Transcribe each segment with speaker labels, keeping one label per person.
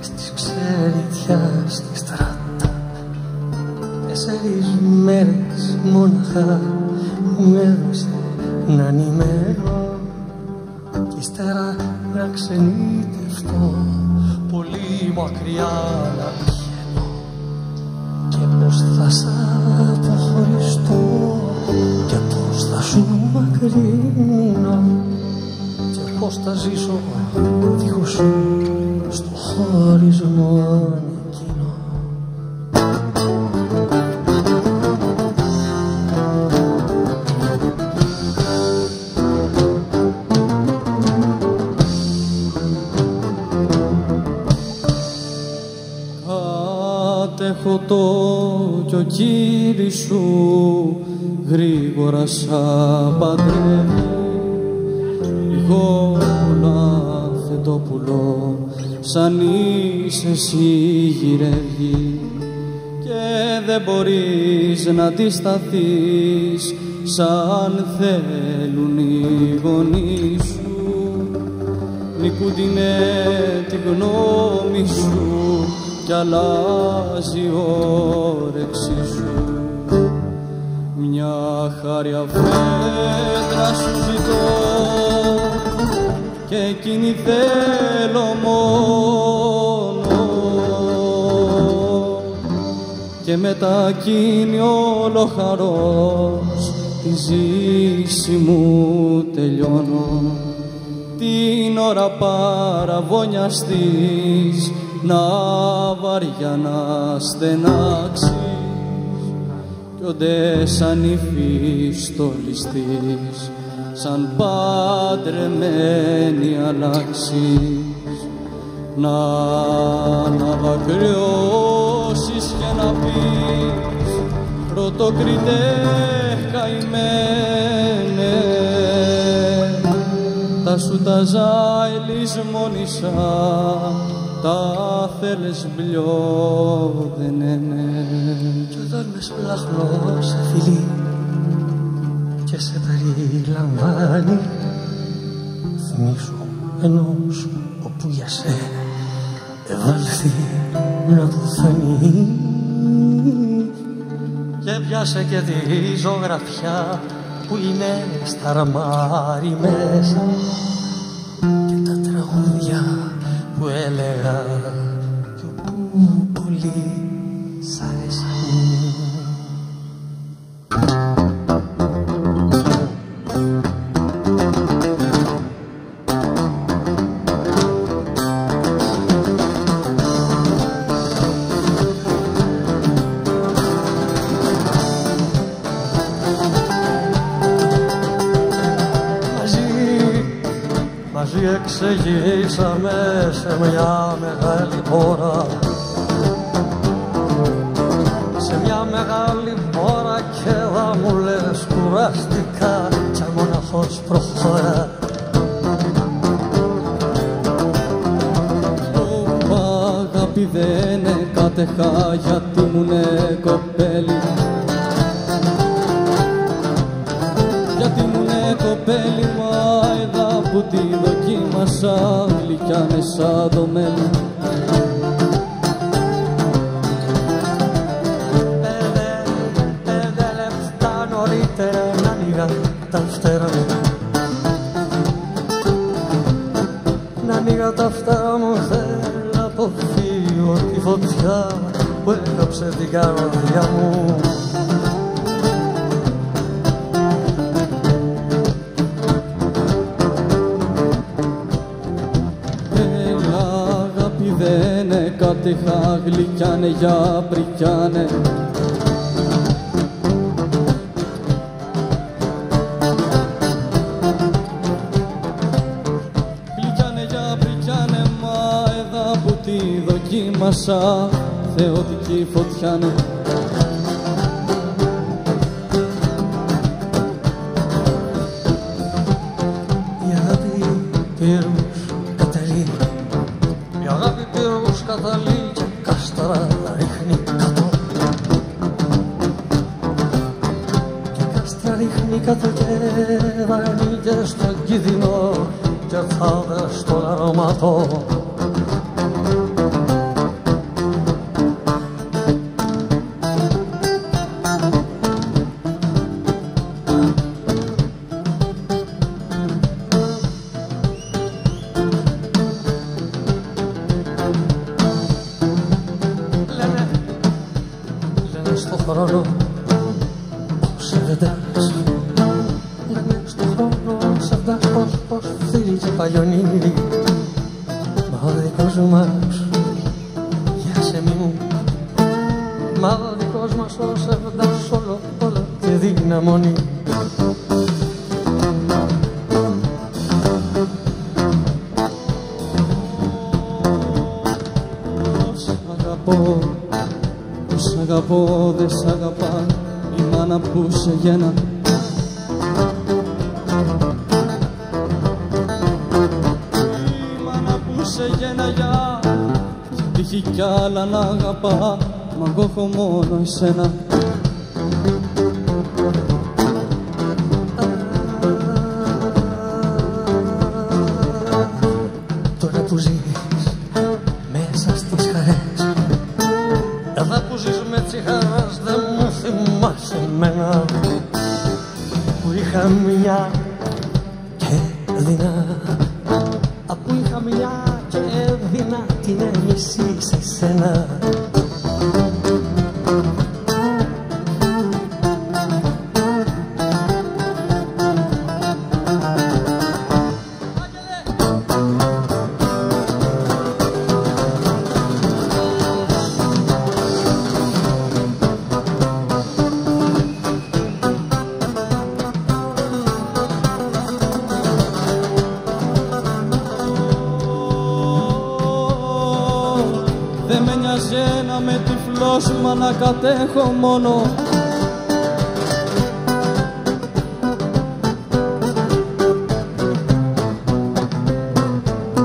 Speaker 1: στις ξεριτιά στη στράτα. Τέσσερις μέρες μόναχα μου έδωσε να ανημέρω κι ύστερα να ξενιτευτώ πολύ μακριά να πηγαίνω. Και πως θα σ' αποχωριστώ και πως θα σου μακρύνω. Και πως θα ζήσω δίχως. σου στο χωρισμό.
Speaker 2: Κατέχω το σου γρήγορα σαν παντρεύει εγώ να αντισταθείς σαν θέλουν οι γονείς σου. Νικούντινε την γνώμη σου κι αλλάζει η όρεξή σου. Μια χάρια φέτρα σου ζητώ και εκείνη θέλω μόνο. Και μετακίνει όλο χαρός τη ζήση μου τελειώνω. Την ώρα παραβωνιαστής να βαριά να στενάξεις. Κι όντε σαν υφή
Speaker 3: στολιστής
Speaker 2: σαν πάντρεμένη αλλάξεις. Να αναβακριώσεις και να
Speaker 3: πεις
Speaker 2: πρωτοκριτέ καημένε τα σου τα ζάιλις μόνισα τα θέλες μπλιό δεν είναι
Speaker 1: κι όταν με σπλαχνώ σε φιλί και σε περιλαμβάνει θυμίσου ενός όπου για σένα εβάλθη να του φανεί. Και πιάσε και τη ζωγραφιά που είναι στα αρμάρι μέσα. Και τα τραγούδια που έλεγα κι όπου πολύ εξεγήσαμε σε μια μεγάλη χώρα. Σε μια μεγάλη χώρα και θα μου λες κουραστικά και μοναχός προχώρα.
Speaker 2: Αγάπη δεν κατεχά γιατί μου είναι κοπέλι γιατί μου είναι κοπέλι μα είδα που τη δοκίμασα γλυκιάνε σαν το μέλλον
Speaker 1: Πέντε λεπτά νωρίτερα να ανοίγα τα φτερά μου Να ανοίγα τα φτερά μου θέλω να αποφύγω τη φωτιά που έκαψε την καρδιά μου
Speaker 2: άτεχα γλυκιάνε για πρικιάνε. Γλυκιάνε για πρικιάνε μα εδώ που τη δοκίμασα θεωτική φωτιάνε.
Speaker 1: Γιατί πήρους καταλήγω πύρους καταλήγει και κάστρα ρίχνει κάτω. Και κάστρα ρίχνει κάτω και δανεί και στο κίνδυνο και θα στον αρωματό Μα ο δικός μας, για σε μη μου. Μα ο δικός μας ο σεβδάς όλο, όλο και δυναμώνει.
Speaker 2: Σ' αγαπώ, σ' αγαπώ, δε σ' αγαπά η μάνα που σε γένα σε γένα για τύχει κι άλλα να αγαπά μα εγώ έχω μόνο εσένα.
Speaker 1: Τώρα που ζεις μέσα στις χαρές Εδώ που ζεις με τσιχαράς δεν μου θυμάσαι εμένα. Που είχα μια και δεινά σε
Speaker 2: με νοιάζει ένα με τυφλός μα να κατέχω μόνο.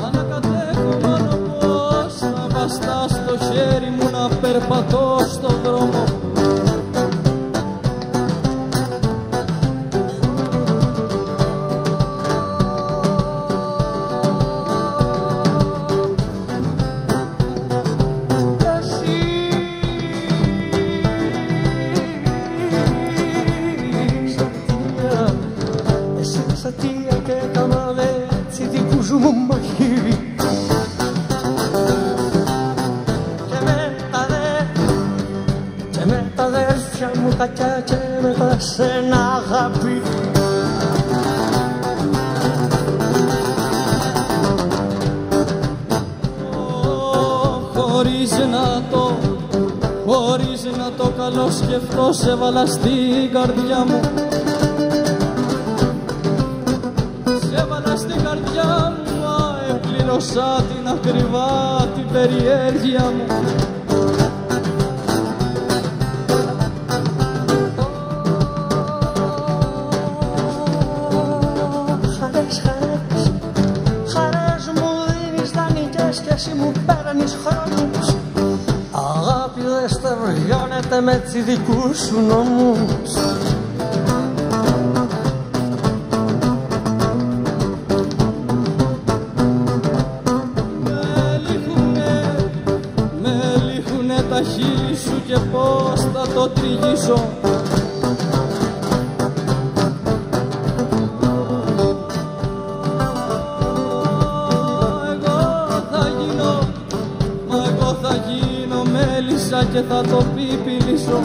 Speaker 2: Μα να κατέχω μόνο πως να βαστά στο χέρι μου να περπατώ
Speaker 1: τα αδέρφια μου κακιά και με τα σένα αγάπη
Speaker 2: χωρίς να το χωρίς να το καλό σκεφτώ σε βάλα στην καρδιά μου. Σε βάλα στην καρδιά μου μα εκπλήρωσα την ακριβά την περιέργεια μου
Speaker 1: στεριώνεται με τσι δικούς σου νόμους.
Speaker 2: Με λύχουνε, με λύχουνε τα χείλη σου και πώς θα το τριγίσω και θα το πιπιλήσω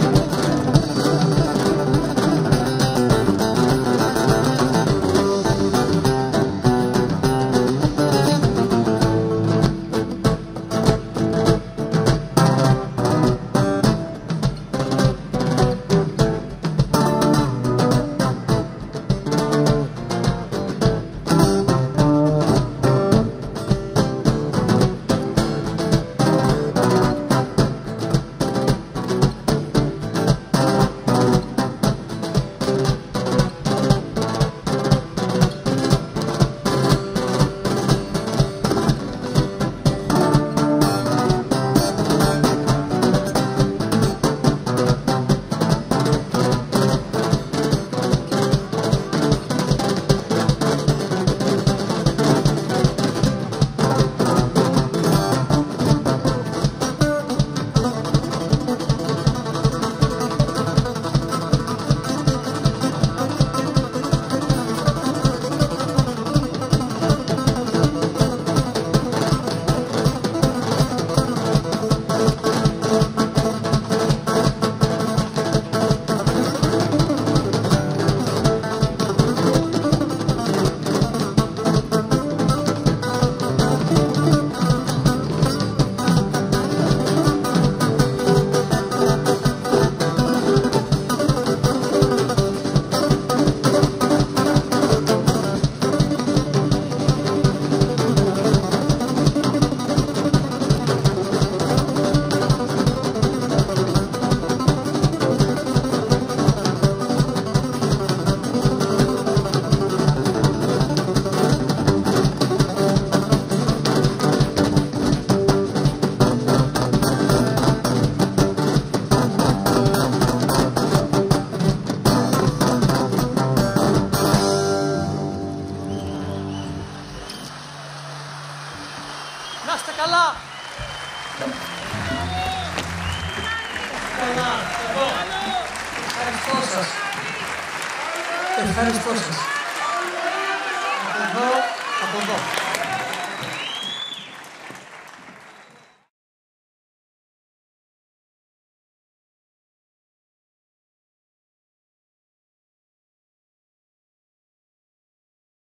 Speaker 1: καλά. Ευχαριστώ σας. Ευχαριστώ σας. Από εδώ, από εδώ.